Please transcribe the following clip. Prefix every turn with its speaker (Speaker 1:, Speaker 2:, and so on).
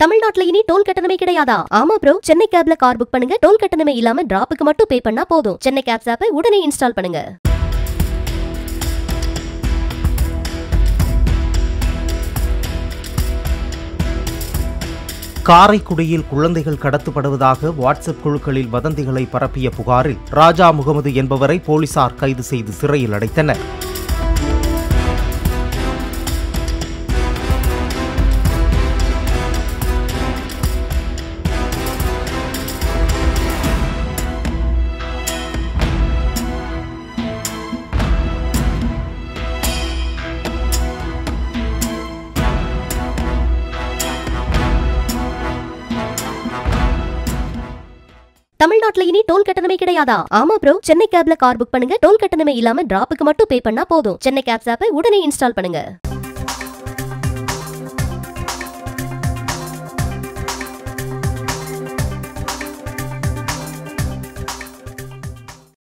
Speaker 1: தமிழ்நாட்டுல இனி டோல் கட்டணமே கிடையாதா? ஆமா ப்ரோ சென்னை கேப்ல கார் புக் பண்ணுங்க. டோல் கட்டணமே இல்லாம டிராப்புக்கு மட்டும் பே பண்ணா போதும். சென்னை கேப்ஸ் ஆப்பை உடனே இன்ஸ்டால் பண்ணுங்க.
Speaker 2: காரைக்குடியில் குழந்தைகள் கடத்தப்படுவதாக வாட்ஸ்அப் குழுக்களில் வதந்திகளை பரப்பிய புகாரில் ராஜா முகமது என்பவரை போலீசார் கைது செய்து சிறையில் அடைத்தனர்.
Speaker 1: தமிழ்நாட்டுல இனி டோல் கட்டணமே கிடையாதா? ஆமா ப்ரோ சென்னை கேப்ல கார் புக் பண்ணுங்க. டோல் கட்டணமே இல்லாம டிராப்புக்கு மட்டும் பே பண்ணா போதும். சென்னை கேப்ஸ் ஆப்பை உடனே இன்ஸ்டால் பண்ணுங்க.